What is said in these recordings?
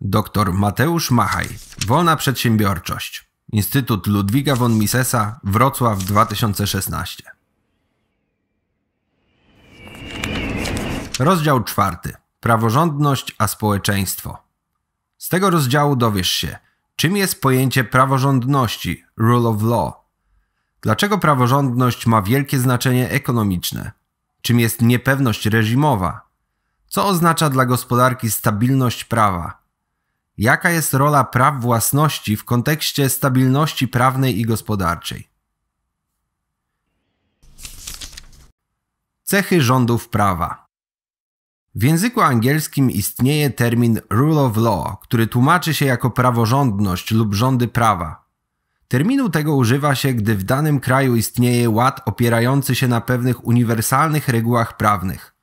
Dr Mateusz Machaj, Wolna Przedsiębiorczość, Instytut Ludwiga von Misesa, Wrocław 2016. Rozdział czwarty. Praworządność a społeczeństwo. Z tego rozdziału dowiesz się, czym jest pojęcie praworządności, rule of law. Dlaczego praworządność ma wielkie znaczenie ekonomiczne? Czym jest niepewność reżimowa? Co oznacza dla gospodarki stabilność prawa? Jaka jest rola praw własności w kontekście stabilności prawnej i gospodarczej? Cechy rządów prawa. W języku angielskim istnieje termin rule of law, który tłumaczy się jako praworządność lub rządy prawa. Terminu tego używa się, gdy w danym kraju istnieje ład opierający się na pewnych uniwersalnych regułach prawnych.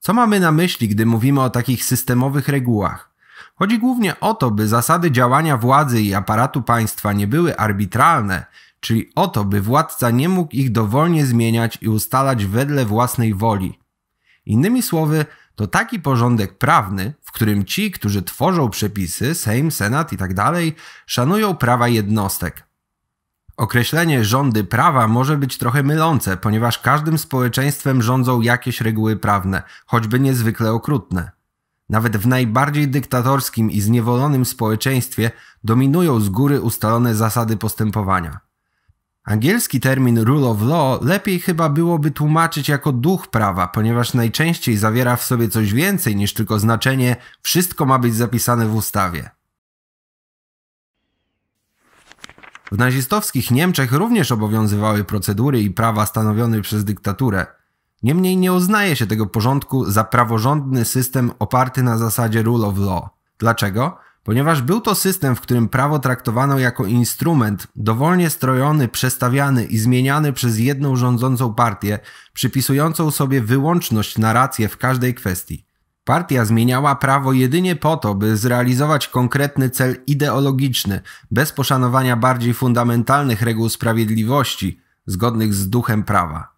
Co mamy na myśli, gdy mówimy o takich systemowych regułach? Chodzi głównie o to, by zasady działania władzy i aparatu państwa nie były arbitralne, czyli o to, by władca nie mógł ich dowolnie zmieniać i ustalać wedle własnej woli. Innymi słowy, to taki porządek prawny, w którym ci, którzy tworzą przepisy, Sejm, Senat itd., tak szanują prawa jednostek. Określenie rządy prawa może być trochę mylące, ponieważ każdym społeczeństwem rządzą jakieś reguły prawne, choćby niezwykle okrutne. Nawet w najbardziej dyktatorskim i zniewolonym społeczeństwie dominują z góry ustalone zasady postępowania. Angielski termin rule of law lepiej chyba byłoby tłumaczyć jako duch prawa, ponieważ najczęściej zawiera w sobie coś więcej niż tylko znaczenie wszystko ma być zapisane w ustawie. W nazistowskich Niemczech również obowiązywały procedury i prawa stanowione przez dyktaturę. Niemniej nie uznaje się tego porządku za praworządny system oparty na zasadzie rule of law. Dlaczego? Ponieważ był to system, w którym prawo traktowano jako instrument dowolnie strojony, przestawiany i zmieniany przez jedną rządzącą partię, przypisującą sobie wyłączność na rację w każdej kwestii. Partia zmieniała prawo jedynie po to, by zrealizować konkretny cel ideologiczny, bez poszanowania bardziej fundamentalnych reguł sprawiedliwości, zgodnych z duchem prawa.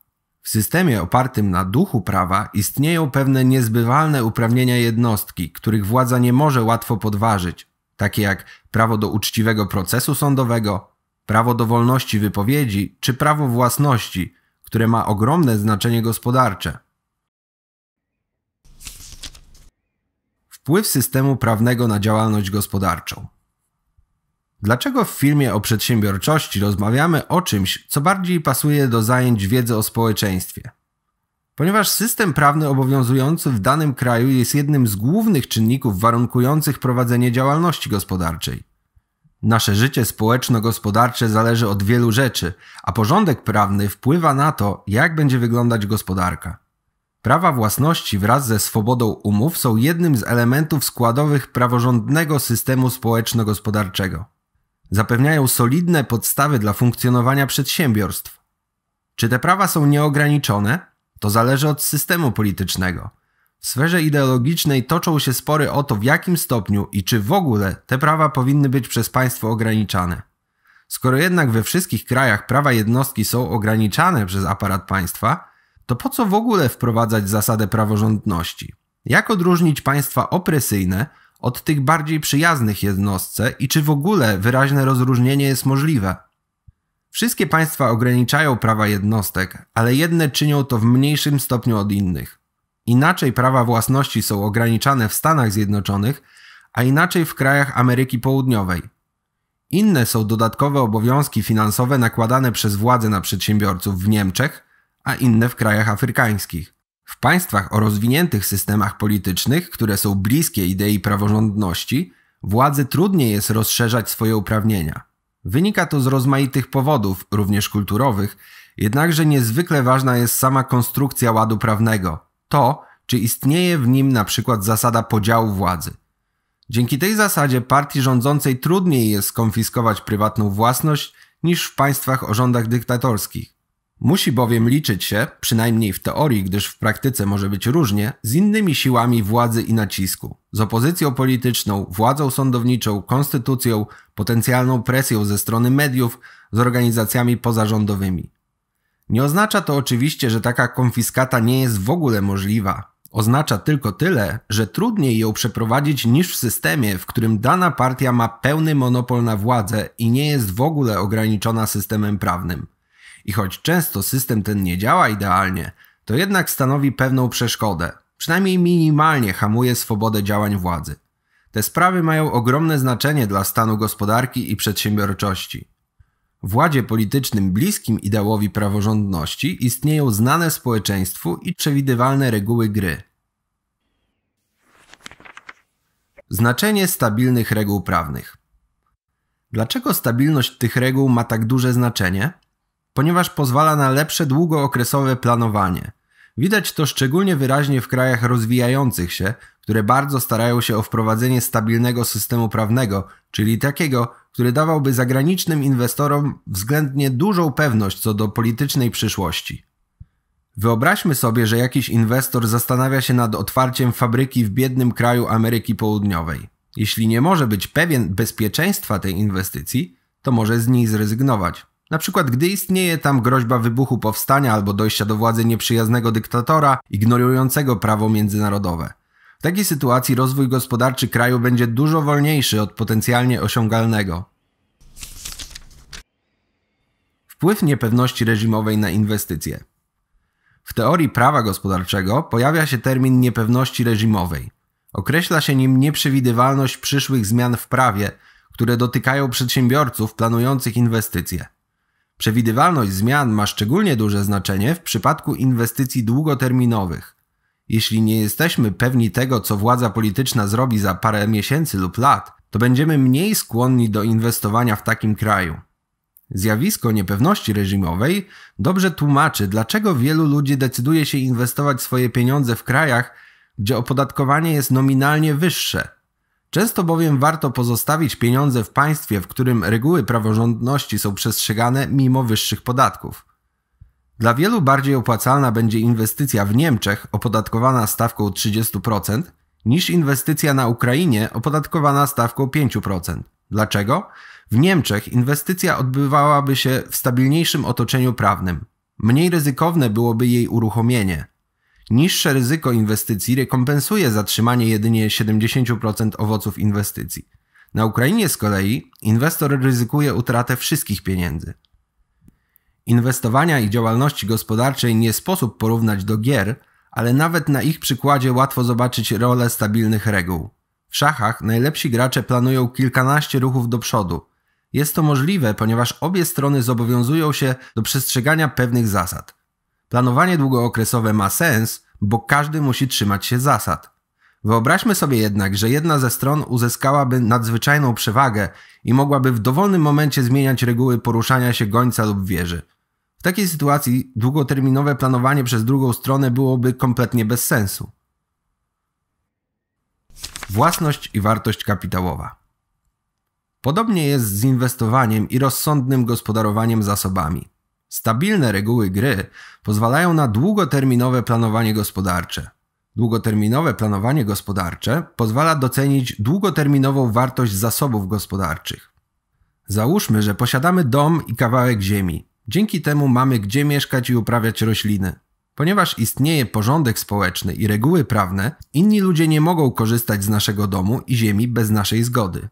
W systemie opartym na duchu prawa istnieją pewne niezbywalne uprawnienia jednostki, których władza nie może łatwo podważyć, takie jak prawo do uczciwego procesu sądowego, prawo do wolności wypowiedzi czy prawo własności, które ma ogromne znaczenie gospodarcze. Wpływ systemu prawnego na działalność gospodarczą. Dlaczego w filmie o przedsiębiorczości rozmawiamy o czymś, co bardziej pasuje do zajęć wiedzy o społeczeństwie? Ponieważ system prawny obowiązujący w danym kraju jest jednym z głównych czynników warunkujących prowadzenie działalności gospodarczej. Nasze życie społeczno-gospodarcze zależy od wielu rzeczy, a porządek prawny wpływa na to, jak będzie wyglądać gospodarka. Prawa własności wraz ze swobodą umów są jednym z elementów składowych praworządnego systemu społeczno-gospodarczego zapewniają solidne podstawy dla funkcjonowania przedsiębiorstw. Czy te prawa są nieograniczone? To zależy od systemu politycznego. W sferze ideologicznej toczą się spory o to, w jakim stopniu i czy w ogóle te prawa powinny być przez państwo ograniczane. Skoro jednak we wszystkich krajach prawa jednostki są ograniczane przez aparat państwa, to po co w ogóle wprowadzać zasadę praworządności? Jak odróżnić państwa opresyjne od tych bardziej przyjaznych jednostce i czy w ogóle wyraźne rozróżnienie jest możliwe. Wszystkie państwa ograniczają prawa jednostek, ale jedne czynią to w mniejszym stopniu od innych. Inaczej prawa własności są ograniczane w Stanach Zjednoczonych, a inaczej w krajach Ameryki Południowej. Inne są dodatkowe obowiązki finansowe nakładane przez władze na przedsiębiorców w Niemczech, a inne w krajach afrykańskich. W państwach o rozwiniętych systemach politycznych, które są bliskie idei praworządności, władzy trudniej jest rozszerzać swoje uprawnienia. Wynika to z rozmaitych powodów, również kulturowych, jednakże niezwykle ważna jest sama konstrukcja ładu prawnego. To, czy istnieje w nim na przykład zasada podziału władzy. Dzięki tej zasadzie partii rządzącej trudniej jest skonfiskować prywatną własność niż w państwach o rządach dyktatorskich. Musi bowiem liczyć się, przynajmniej w teorii, gdyż w praktyce może być różnie, z innymi siłami władzy i nacisku, z opozycją polityczną, władzą sądowniczą, konstytucją, potencjalną presją ze strony mediów, z organizacjami pozarządowymi. Nie oznacza to oczywiście, że taka konfiskata nie jest w ogóle możliwa. Oznacza tylko tyle, że trudniej ją przeprowadzić niż w systemie, w którym dana partia ma pełny monopol na władzę i nie jest w ogóle ograniczona systemem prawnym. I choć często system ten nie działa idealnie, to jednak stanowi pewną przeszkodę, przynajmniej minimalnie hamuje swobodę działań władzy. Te sprawy mają ogromne znaczenie dla stanu gospodarki i przedsiębiorczości. W ładzie politycznym bliskim ideałowi praworządności istnieją znane społeczeństwu i przewidywalne reguły gry. Znaczenie stabilnych reguł prawnych. Dlaczego stabilność tych reguł ma tak duże znaczenie? Ponieważ pozwala na lepsze długookresowe planowanie. Widać to szczególnie wyraźnie w krajach rozwijających się, które bardzo starają się o wprowadzenie stabilnego systemu prawnego, czyli takiego, który dawałby zagranicznym inwestorom względnie dużą pewność co do politycznej przyszłości. Wyobraźmy sobie, że jakiś inwestor zastanawia się nad otwarciem fabryki w biednym kraju Ameryki Południowej. Jeśli nie może być pewien bezpieczeństwa tej inwestycji, to może z niej zrezygnować. Na przykład, gdy istnieje tam groźba wybuchu powstania albo dojścia do władzy nieprzyjaznego dyktatora ignorującego prawo międzynarodowe. W takiej sytuacji rozwój gospodarczy kraju będzie dużo wolniejszy od potencjalnie osiągalnego. Wpływ niepewności reżimowej na inwestycje. W teorii prawa gospodarczego pojawia się termin niepewności reżimowej. Określa się nim nieprzewidywalność przyszłych zmian w prawie, które dotykają przedsiębiorców planujących inwestycje. Przewidywalność zmian ma szczególnie duże znaczenie w przypadku inwestycji długoterminowych. Jeśli nie jesteśmy pewni tego, co władza polityczna zrobi za parę miesięcy lub lat, to będziemy mniej skłonni do inwestowania w takim kraju. Zjawisko niepewności reżimowej dobrze tłumaczy, dlaczego wielu ludzi decyduje się inwestować swoje pieniądze w krajach, gdzie opodatkowanie jest nominalnie wyższe. Często bowiem warto pozostawić pieniądze w państwie, w którym reguły praworządności są przestrzegane mimo wyższych podatków. Dla wielu bardziej opłacalna będzie inwestycja w Niemczech opodatkowana stawką 30% niż inwestycja na Ukrainie opodatkowana stawką 5%. Dlaczego? W Niemczech inwestycja odbywałaby się w stabilniejszym otoczeniu prawnym. Mniej ryzykowne byłoby jej uruchomienie. Niższe ryzyko inwestycji rekompensuje zatrzymanie jedynie 70% owoców inwestycji. Na Ukrainie z kolei inwestor ryzykuje utratę wszystkich pieniędzy. Inwestowania i działalności gospodarczej nie sposób porównać do gier, ale nawet na ich przykładzie łatwo zobaczyć rolę stabilnych reguł. W szachach najlepsi gracze planują kilkanaście ruchów do przodu. Jest to możliwe, ponieważ obie strony zobowiązują się do przestrzegania pewnych zasad. Planowanie długookresowe ma sens, bo każdy musi trzymać się zasad. Wyobraźmy sobie jednak, że jedna ze stron uzyskałaby nadzwyczajną przewagę i mogłaby w dowolnym momencie zmieniać reguły poruszania się gońca lub wieży. W takiej sytuacji długoterminowe planowanie przez drugą stronę byłoby kompletnie bez sensu. Własność i wartość kapitałowa. Podobnie jest z inwestowaniem i rozsądnym gospodarowaniem zasobami. Stabilne reguły gry pozwalają na długoterminowe planowanie gospodarcze. Długoterminowe planowanie gospodarcze pozwala docenić długoterminową wartość zasobów gospodarczych. Załóżmy, że posiadamy dom i kawałek ziemi. Dzięki temu mamy gdzie mieszkać i uprawiać rośliny. Ponieważ istnieje porządek społeczny i reguły prawne, inni ludzie nie mogą korzystać z naszego domu i ziemi bez naszej zgody.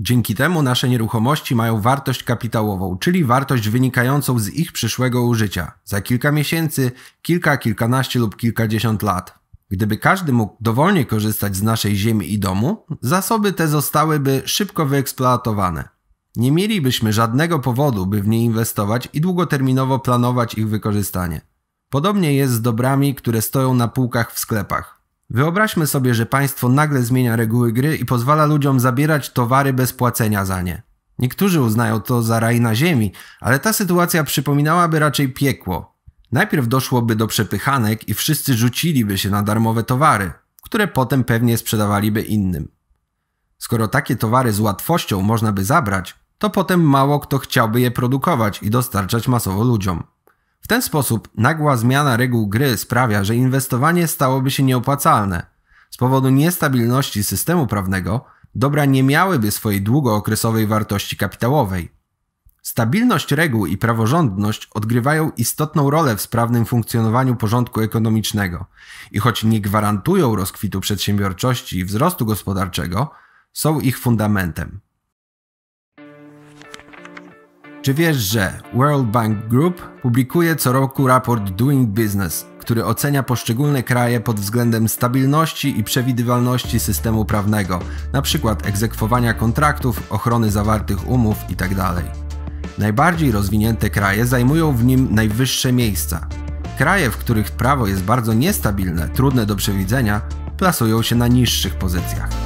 Dzięki temu nasze nieruchomości mają wartość kapitałową, czyli wartość wynikającą z ich przyszłego użycia za kilka miesięcy, kilka, kilkanaście lub kilkadziesiąt lat. Gdyby każdy mógł dowolnie korzystać z naszej ziemi i domu, zasoby te zostałyby szybko wyeksploatowane. Nie mielibyśmy żadnego powodu, by w nie inwestować i długoterminowo planować ich wykorzystanie. Podobnie jest z dobrami, które stoją na półkach w sklepach. Wyobraźmy sobie, że państwo nagle zmienia reguły gry i pozwala ludziom zabierać towary bez płacenia za nie. Niektórzy uznają to za raj na ziemi, ale ta sytuacja przypominałaby raczej piekło. Najpierw doszłoby do przepychanek i wszyscy rzuciliby się na darmowe towary, które potem pewnie sprzedawaliby innym. Skoro takie towary z łatwością można by zabrać, to potem mało kto chciałby je produkować i dostarczać masowo ludziom. W ten sposób nagła zmiana reguł gry sprawia, że inwestowanie stałoby się nieopłacalne. Z powodu niestabilności systemu prawnego dobra nie miałyby swojej długookresowej wartości kapitałowej. Stabilność reguł i praworządność odgrywają istotną rolę w sprawnym funkcjonowaniu porządku ekonomicznego i choć nie gwarantują rozkwitu przedsiębiorczości i wzrostu gospodarczego, są ich fundamentem. Czy wiesz, że World Bank Group publikuje co roku raport Doing Business, który ocenia poszczególne kraje pod względem stabilności i przewidywalności systemu prawnego, np. egzekwowania kontraktów, ochrony zawartych umów itd. Najbardziej rozwinięte kraje zajmują w nim najwyższe miejsca. Kraje, w których prawo jest bardzo niestabilne, trudne do przewidzenia, plasują się na niższych pozycjach.